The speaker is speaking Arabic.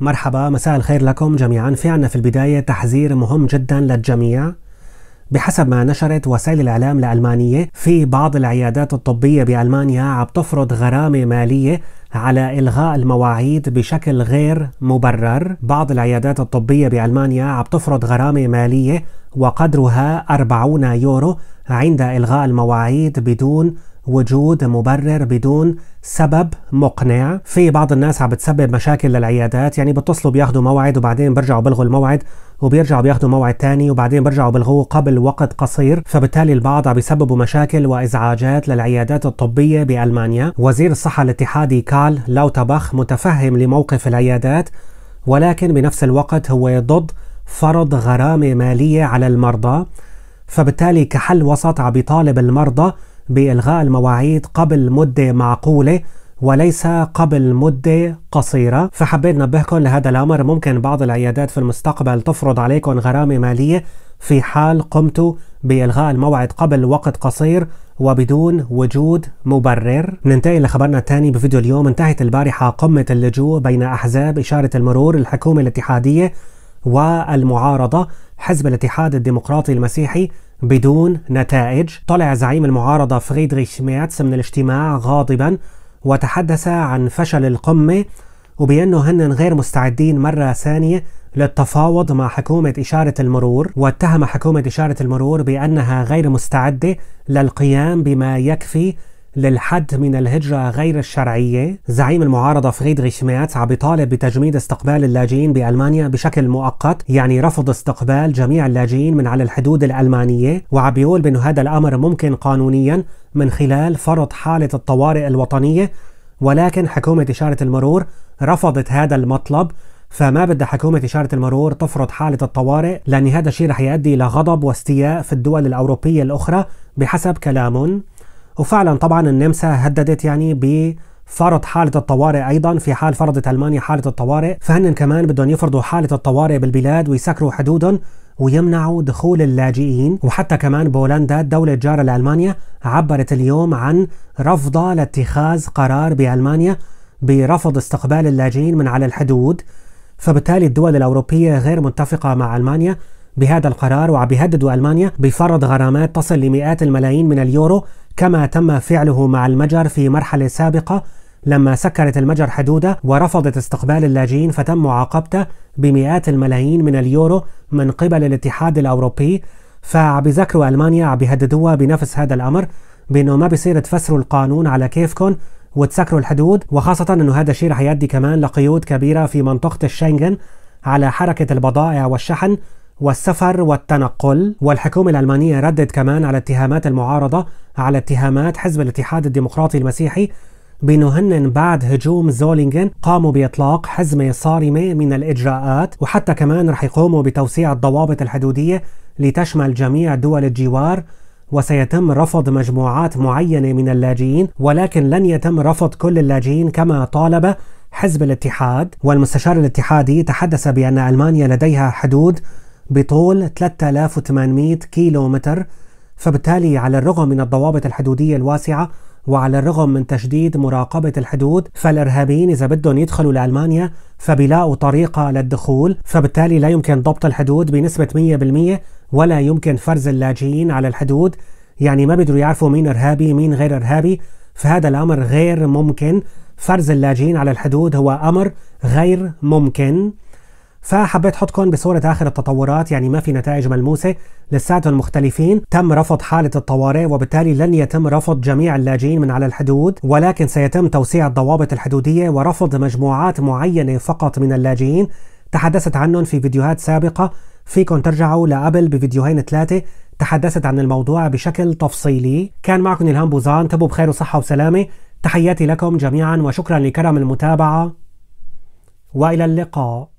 مرحبا مساء الخير لكم جميعا. في عنا في البداية تحذير مهم جدا للجميع. بحسب ما نشرت وسائل الإعلام الألمانية في بعض العيادات الطبية بألمانيا عم تفرض غرامة مالية على إلغاء المواعيد بشكل غير مبرر. بعض العيادات الطبية بألمانيا عم تفرض غرامة مالية وقدرها 40 يورو عند إلغاء المواعيد بدون وجود مبرر بدون سبب مقنع. في بعض الناس عم بتسبب مشاكل للعيادات يعني بتصلوا بياخذوا موعد وبعدين بيرجعوا بيلغوا الموعد وبيرجعوا بياخذوا موعد تاني وبعدين بيرجعوا بيلغوه قبل وقت قصير. فبالتالي البعض عم بيسببوا مشاكل وإزعاجات للعيادات الطبية بألمانيا. وزير الصحة الاتحادي كارل لاوتابخ متفهم لموقف العيادات ولكن بنفس الوقت هو ضد فرض غرامة مالية على المرضى. فبالتالي كحل وسط عم بيطالب المرضى بإلغاء المواعيد قبل مدة معقولة وليس قبل مدة قصيرة. فحبيت نبهكم لهذا الأمر. ممكن بعض العيادات في المستقبل تفرض عليكم غرامة مالية. في حال قمتوا بإلغاء الموعد قبل وقت قصير وبدون وجود مبرر. ننتقل لخبرنا الثاني بفيديو اليوم. انتهت البارحة قمة اللجوء بين أحزاب إشارة المرور الحكومة الاتحادية والمعارضة. حزب الاتحاد الديمقراطي المسيحي بدون نتائج. طلع زعيم المعارضة فريدريش ميرتس من الاجتماع غاضبا وتحدث عن فشل القمة وبأنه هن غير مستعدين مرة ثانية للتفاوض مع حكومة إشارة المرور واتهم حكومة إشارة المرور بأنها غير مستعدة للقيام بما يكفي للحد من الهجرة غير الشرعية زعيم المعارضة فريدريش ميرتس عم بيطالب بتجميد استقبال اللاجئين بألمانيا بشكل مؤقت يعني رفض استقبال جميع اللاجئين من على الحدود الألمانية وعم بيقول بأنه هذا الأمر ممكن قانونيا من خلال فرض حالة الطوارئ الوطنية ولكن حكومة إشارة المرور رفضت هذا المطلب فما بدها حكومة إشارة المرور تفرض حالة الطوارئ لأن هذا الشيء رح يؤدي إلى غضب واستياء في الدول الأوروبية الأخرى بحسب كلامهم. وفعلا طبعا النمسا هددت يعني بفرض حالة الطوارئ أيضا في حال فرضت ألمانيا حالة الطوارئ فهن كمان بدهم يفرضوا حالة الطوارئ بالبلاد ويسكروا حدودهم ويمنعوا دخول اللاجئين. وحتى كمان بولندا الدولة الجارة لألمانيا عبرت اليوم عن رفضها لاتخاذ قرار بألمانيا برفض استقبال اللاجئين من على الحدود. فبالتالي الدول الأوروبية غير متفقة مع ألمانيا بهذا القرار وعم بيهددوا ألمانيا بفرض غرامات تصل لمئات الملايين من اليورو. كما تم فعله مع المجر في مرحلة سابقة لما سكرت المجر حدودها ورفضت استقبال اللاجئين فتم معاقبته بمئات الملايين من اليورو من قبل الاتحاد الأوروبي. فعم ألمانيا عم بيهددوها بنفس هذا الأمر بأنه ما بيصير تفسروا القانون على كيفكم وتسكروا الحدود وخاصة أنه هذا الشيء رح يؤدي كمان لقيود كبيرة في منطقة الشنغن على حركة البضائع والشحن. والسفر والتنقل والحكومة الألمانية ردت كمان على اتهامات المعارضة على اتهامات حزب الاتحاد الديمقراطي المسيحي بأنه هن بعد هجوم زولينغن قاموا بإطلاق حزمة صارمة من الإجراءات وحتى كمان رح يقوموا بتوسيع الضوابط الحدودية لتشمل جميع دول الجوار وسيتم رفض مجموعات معينة من اللاجئين ولكن لن يتم رفض كل اللاجئين كما طالب حزب الاتحاد. والمستشار الاتحادي تحدث بأن ألمانيا لديها حدود بطول 3800 كيلو متر فبالتالي على الرغم من الضوابط الحدودية الواسعة وعلى الرغم من تشديد مراقبة الحدود فالإرهابيين إذا بدهم يدخلوا لألمانيا فبيلاقوا طريقة للدخول فبالتالي لا يمكن ضبط الحدود بنسبة 100% ولا يمكن فرز اللاجئين على الحدود. يعني ما بيقدروا يعرفوا مين إرهابي مين غير إرهابي. فهذا الأمر غير ممكن. فرز اللاجئين على الحدود هو أمر غير ممكن. فحبيت احطكم بصورة آخر التطورات يعني ما في نتائج ملموسة. لساتهم مختلفين. تم رفض حالة الطوارئ وبالتالي لن يتم رفض جميع اللاجئين من على الحدود ولكن سيتم توسيع الضوابط الحدودية ورفض مجموعات معينة فقط من اللاجئين. تحدثت عنهم في فيديوهات سابقة. فيكم ترجعوا لقبل بفيديوهين ثلاثة. تحدثت عن الموضوع بشكل تفصيلي. كان معكم إلهام بوزان. تبوا بخير وصحة وسلامة. تحياتي لكم جميعا وشكرا لكرم المتابعة. وإلى اللقاء.